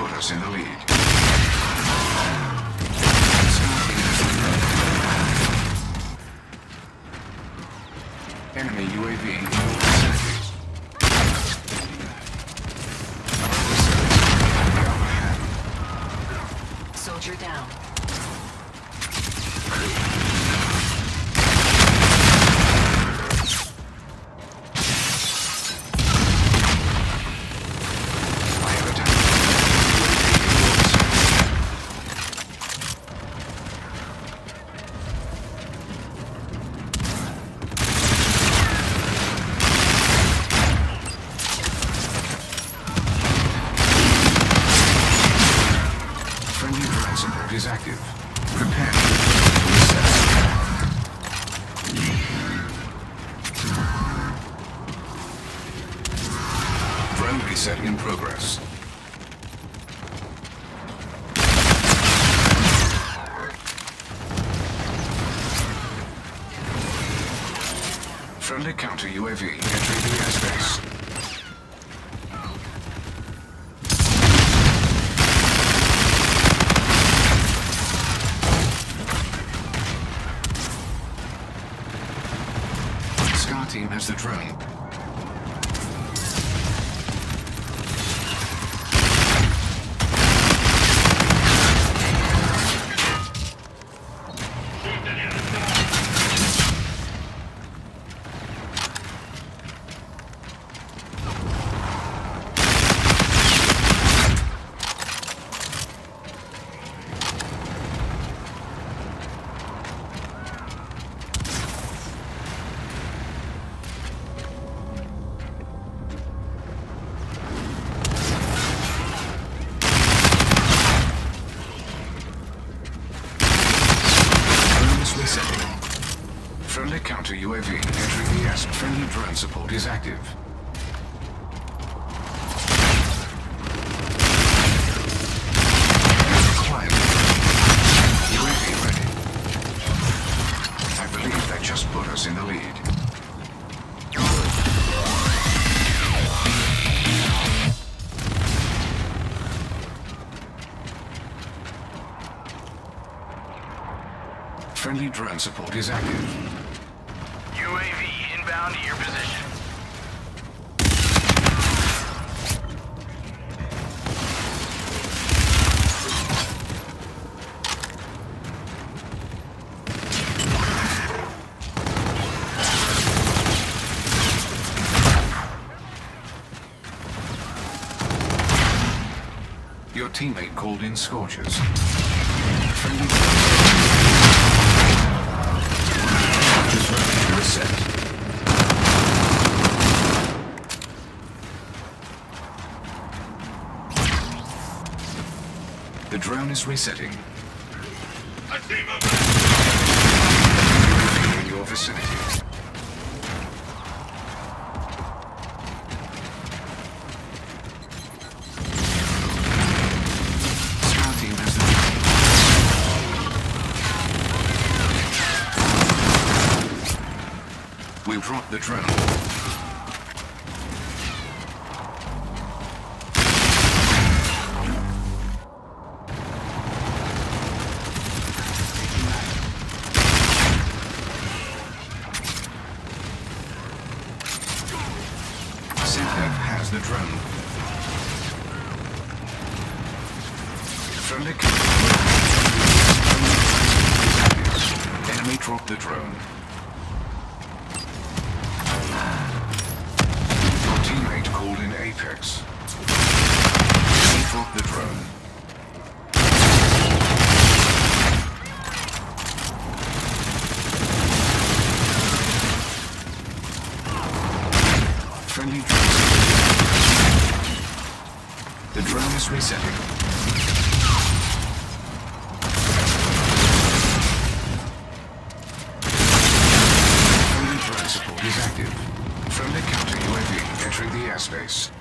put us in the lead. Enemy UAV. Soldier down. Reset in progress. Friendly counter UAV entering the airspace. Scar team has the drone. Drones resetting. Friendly UAV entering the airspace. Friendly drone support is active. Required. UAV ready. I believe that just put us in the lead. Friendly drone support is active. UAV to your position. Your teammate called in scorches. Friendly Reset. The drone is resetting. In your vicinity. Scout team has the We've dropped the drone. Counter. Enemy dropped the drone. Your teammate called in Apex. Enemy dropped the drone. Friendly drone. The drone is resetting. Entering the airspace.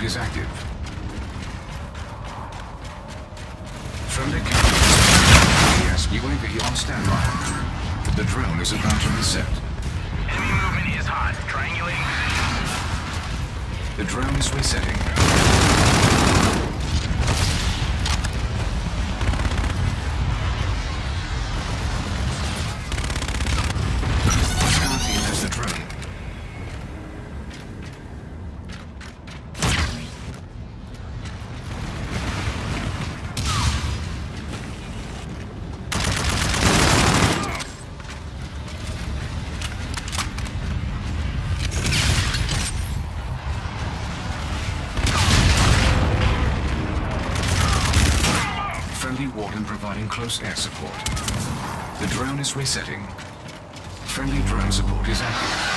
Mode is active. From the captain. Yes, UAV on standby. The drone is about to reset. Enemy movement is hot. Triangulating. position. The drone is resetting. Warden providing close air support. The drone is resetting. Friendly drone support is active.